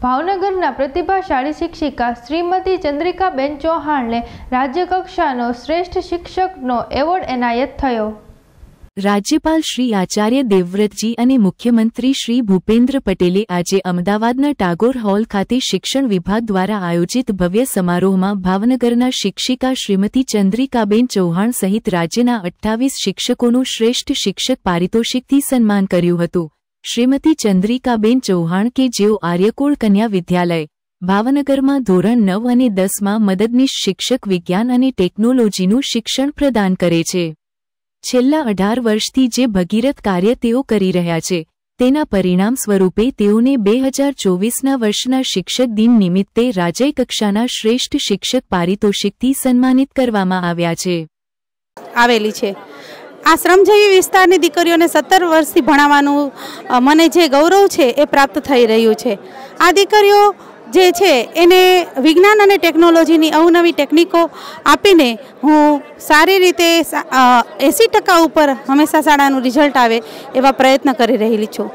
ભાવનગરના પ્રતિભાશાળી શિક્ષિકા શ્રીમતી ચંદ્રિકાબેન ચૌહાણને રાજ્યકક્ષાનો શ્રેષ્ઠ શિક્ષકનો એવોર્ડ એનાયત થયો. રાજ્યપાલ શ્રી આચાર્ય દેવવ્રતજી અને મુખ્યમંત્રી શ્રી ભૂપેન્દ્ર પટેલે આજે અમદાવાદના ટાગોર હોલ ખાતે શિક્ષણ વિભાગ દ્વારા આયોજિત ભવ્ય સમારોહમાં ભાવનગરના શિક્ષિકા શ્રીમતી ચંદ્રિકાબેન ચૌહાણ સહિત રાજ્યના અઠ્ઠાવીસ શિક્ષકોનું શ્રેષ્ઠ શિક્ષક પારિતોષિકથી સન્માન કર્યું હતું. શ્રીમતી ચંદ્રિકાબેન ચૌહાણ કે જેઓ આર્યકુળ કન્યા વિદ્યાલય, ભાવનગરમાં ધોરણ નવ અને દસમાં મદદનીશ શિક્ષક વિજ્ઞાન અને ટેકનોલોજીનું શિક્ષણ પ્રદાન કરે છે. છેલ્લા અઢાર વર્ષથી જે ભગીરથ કાર્ય તેઓ કરી રહ્યા છે, તેના પરિણામ સ્વરૂપે તેઓને બે હજાર ચોવીસના વર્ષના શિક્ષક દિન નિમિત્તે રાજ્ય કક્ષાના શ્રેષ્ઠ શિક્ષક પારિતોષિકથી સન્માનિત કરવામાં આવ્યા છે. આવેલી છે. આ શ્રમજીવી વિસ્તારની દીકરીઓને સત્તર વર્ષથી ભણાવવાનું મને જે ગૌરવ છે એ પ્રાપ્ત થઈ રહ્યું છે. આ દીકરીઓ જે છે એને વિજ્ઞાન અને ટેકનોલોજીની અવનવી ટેકનિકો આપીને હું સારી રીતે એંસી ટકા ઉપર હંમેશા શાળાનું રિઝલ્ટ આવે એવા પ્રયત્ન કરી રહેલી છું.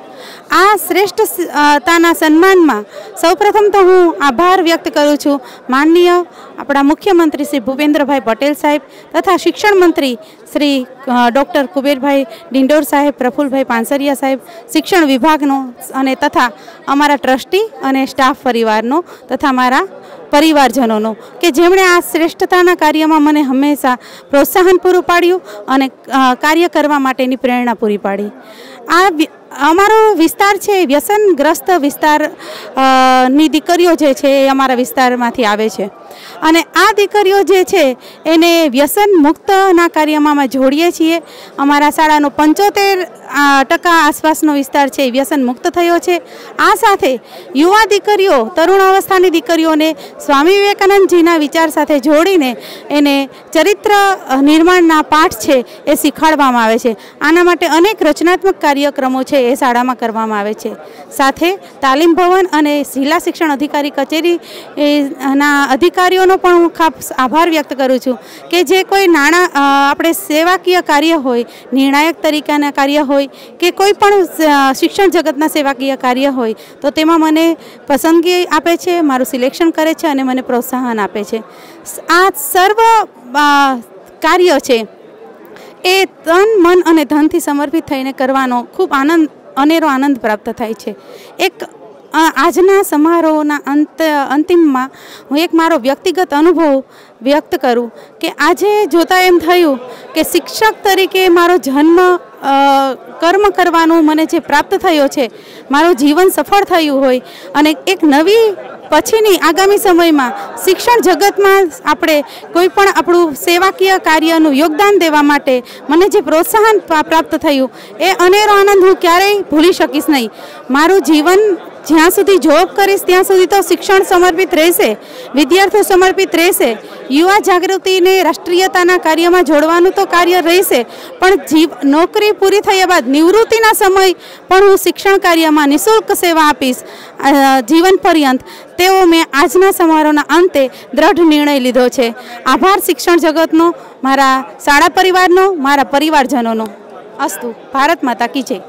આ શ્રેષ્ઠતાના સન્માનમાં સૌપ્રથમ તો હું આભાર વ્યક્ત કરું છું. માનનીય આપણા મુખ્યમંત્રી શ્રી ભૂપેન્દ્રભાઈ પટેલ સાહેબ તથા શિક્ષણ મંત્રી શ્રી ડૉક્ટર કુબેરભાઈ ડિંડોર સાહેબ, પ્રફુલભાઈ પાનસરિયા સાહેબ, શિક્ષણ વિભાગનો અને તથા અમારા ટ્રસ્ટી અને સ્ટાફ પરિવારનો તથા મારા પરિવારજનોનો કે જેમણે આ શ્રેષ્ઠતાના કાર્યમાં મને હંમેશા પ્રોત્સાહન પૂરું પાડ્યું અને કાર્ય કરવા માટેની પ્રેરણા પૂરી પાડી. આ અમારો વિસ્તાર છે વ્યસનગ્રસ્ત વિસ્તારની દીકરીઓ જે છે એ અમારા વિસ્તારમાંથી આવે છે. અને આ દીકરીઓ જે છે એને વ્યસન મુક્તના કાર્યમાં અમે જોડીએ છીએ. અમારા શાળાનો પંચોતેર ટકા આસપાસનો વિસ્તાર છે વ્યસન મુક્ત થયો છે. આ સાથે યુવા દીકરીઓ, તરુણ અવસ્થાની દીકરીઓને સ્વામી વિવેકાનંદજીના વિચાર સાથે જોડીને એને ચરિત્ર નિર્માણના પાઠ છે એ શીખવાડવામાં આવે છે. આના માટે અનેક રચનાત્મક કાર્યક્રમો છે. એ શાળામાં કરવામાં આવે છે. સાથે તાલીમ ભવન અને જિલ્લા શિક્ષણ અધિકારી કચેરી ના અધિકારીઓનો પણ હું ખાસ આભાર વ્યક્ત કરું છું કે જે કોઈ નાણાં આપણે સેવાકીય કાર્ય હોય, નિર્ણાયક તરીકેના કાર્ય હોય કે કોઈ પણ શિક્ષણ જગતના સેવાકીય કાર્ય હોય તો તેમાં મને પસંદગી આપે છે, મારું સિલેક્શન કરે છે અને મને પ્રોત્સાહન આપે છે. આ સર્વ કાર્ય છે એ તન, મન અને ધનથી સમર્પિત થઈને કરવાનો ખૂબ આનંદ, અનેરો આનંદ પ્રાપ્ત થાય છે. એક આજના સમારોહના અંત, અંતિમમાં હું એક મારો વ્યક્તિગત અનુભવ વ્યક્ત કરું કે આજે જોતાં એમ થયું કે શિક્ષક તરીકે મારો જન્મ કર્મ કરવાનું મને જે પ્રાપ્ત થયો છે, મારું જીવન સફળ થયું હોય અને એક નવી પછીની આગામી સમયમાં શિક્ષણ જગતમાં આપણે કોઈ પણ આપણું સેવાકીય કાર્યનું યોગદાન દેવા માટે મને જે પ્રોત્સાહન પ્રાપ્ત થયું, એ અનેરો આનંદ હું ક્યારેય ભૂલી શકીશ નહીં. મારું જીવન જ્યાં સુધી જોબ કરીશ, ત્યાં સુધી તો શિક્ષણ સમર્પિત રહેશે, વિદ્યાર્થીઓ સમર્પિત રહેશે, યુવા જાગૃતિને રાષ્ટ્રીયતાના કાર્યમાં જોડવાનું તો કાર્ય રહેશે, પણ જીવ, નોકરી પૂરી થયા બાદ નિવૃત્તિના સમય પણ હું શિક્ષણ કાર્યમાં નિઃશુલ્ક સેવા આપીશ જીવન પર્યંત. તેવો મેં આજના સમારોહના અંતે દ્રઢ નિર્ણય લીધો છે. આભાર શિક્ષણ જગતનો, મારા શાળા પરિવારનો, મારા પરિવારજનોનો. અસ્તુ, ભારત માતા કી જય.